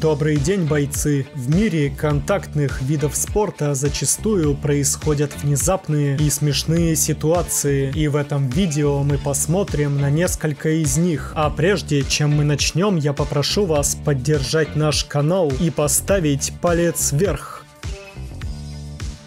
Добрый день, бойцы! В мире контактных видов спорта зачастую происходят внезапные и смешные ситуации, и в этом видео мы посмотрим на несколько из них. А прежде чем мы начнем, я попрошу вас поддержать наш канал и поставить палец вверх.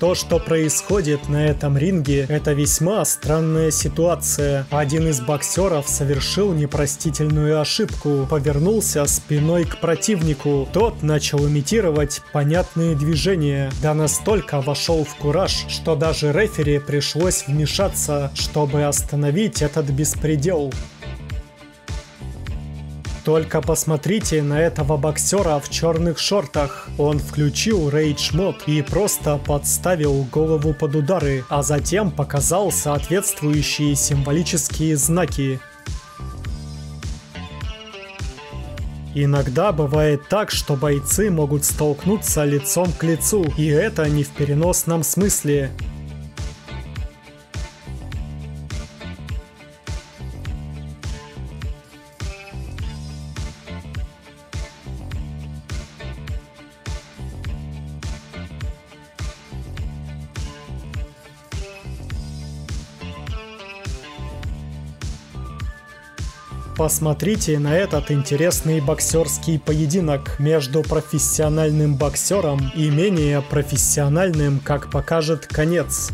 То, что происходит на этом ринге, это весьма странная ситуация. Один из боксеров совершил непростительную ошибку, повернулся спиной к противнику. Тот начал имитировать понятные движения, да настолько вошел в кураж, что даже рефери пришлось вмешаться, чтобы остановить этот беспредел. Только посмотрите на этого боксера в черных шортах. Он включил рейдж мод и просто подставил голову под удары, а затем показал соответствующие символические знаки. Иногда бывает так, что бойцы могут столкнуться лицом к лицу, и это не в переносном смысле. Посмотрите на этот интересный боксерский поединок между профессиональным боксером и менее профессиональным, как покажет конец.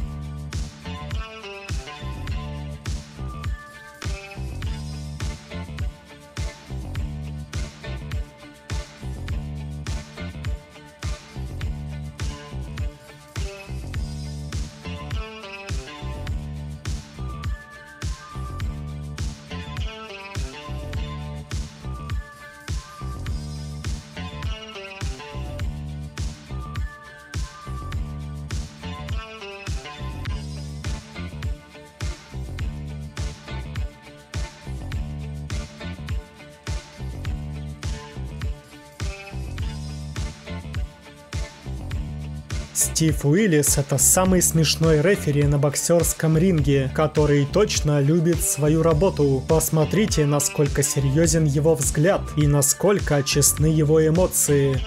Стив Уиллис – это самый смешной рефери на боксерском ринге, который точно любит свою работу. Посмотрите, насколько серьезен его взгляд и насколько честны его эмоции.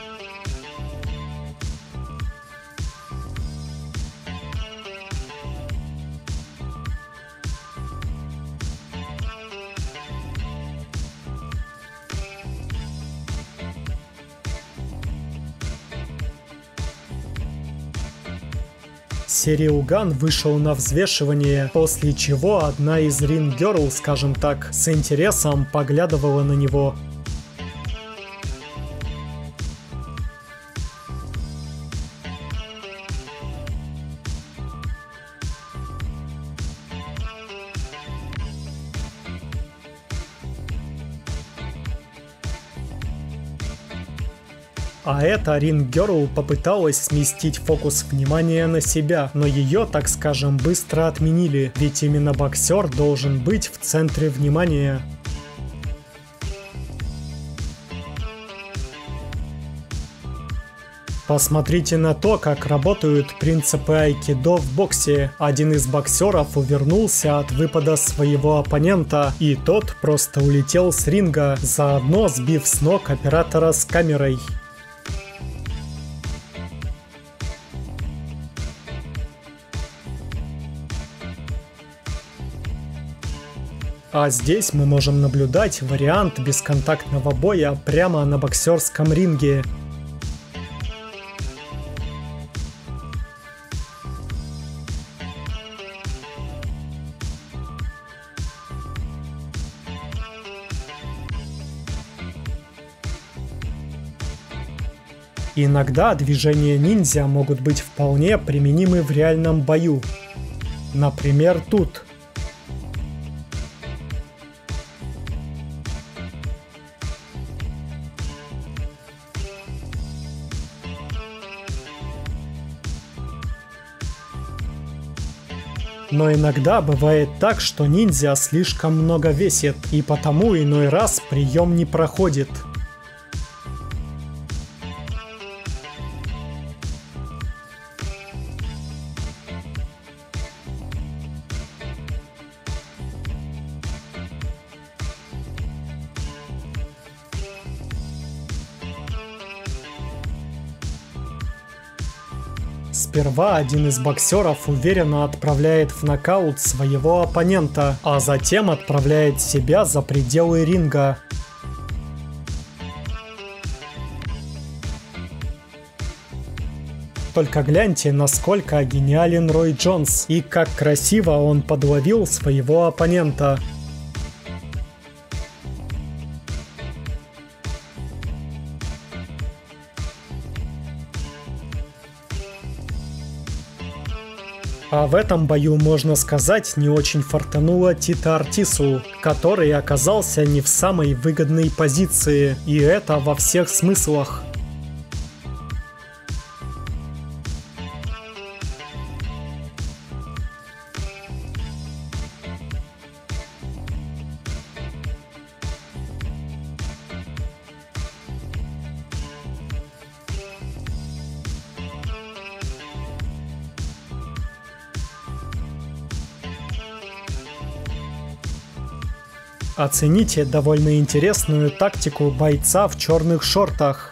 Сериуган вышел на взвешивание, после чего одна из Герл, скажем так, с интересом поглядывала на него. А эта Рин Герл попыталась сместить фокус внимания на себя, но ее, так скажем, быстро отменили, ведь именно боксер должен быть в центре внимания. Посмотрите на то, как работают принципы айкидо в боксе. Один из боксеров увернулся от выпада своего оппонента, и тот просто улетел с ринга, заодно сбив с ног оператора с камерой. А здесь мы можем наблюдать вариант бесконтактного боя прямо на боксерском ринге. Иногда движения ниндзя могут быть вполне применимы в реальном бою. Например, тут – Но иногда бывает так, что ниндзя слишком много весит, и потому иной раз прием не проходит. Сперва один из боксеров уверенно отправляет в нокаут своего оппонента, а затем отправляет себя за пределы ринга. Только гляньте, насколько гениален Рой Джонс и как красиво он подловил своего оппонента. А в этом бою, можно сказать, не очень фартануло Тита Артису, который оказался не в самой выгодной позиции, и это во всех смыслах. Оцените довольно интересную тактику бойца в черных шортах.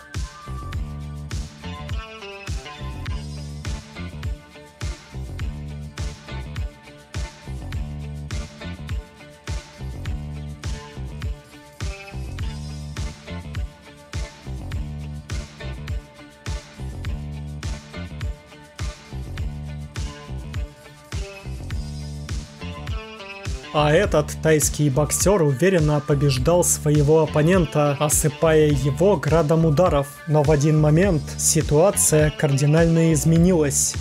А этот тайский боксер уверенно побеждал своего оппонента, осыпая его градом ударов. Но в один момент ситуация кардинально изменилась.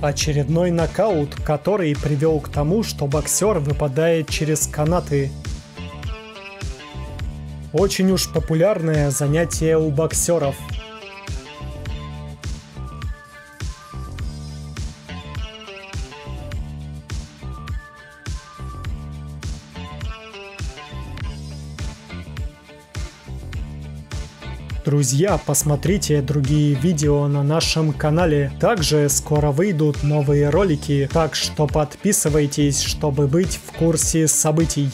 Очередной нокаут, который привел к тому, что боксер выпадает через канаты. Очень уж популярное занятие у боксеров. Друзья, посмотрите другие видео на нашем канале. Также скоро выйдут новые ролики, так что подписывайтесь, чтобы быть в курсе событий.